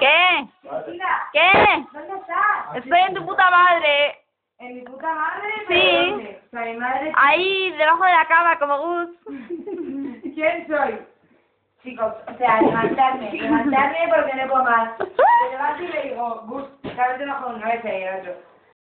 ¿Qué? ¿Qué? ¿dónde estás? Estoy en tu puta madre. ¿En mi puta madre? Sí. O sea, mi madre... Ahí, debajo de la cama, como Gus. ¿Quién soy? Chicos, o sea, levantarme, levantarme porque no puedo más. Me levanto y le digo, Gus, cállate bajo una vez y el otro.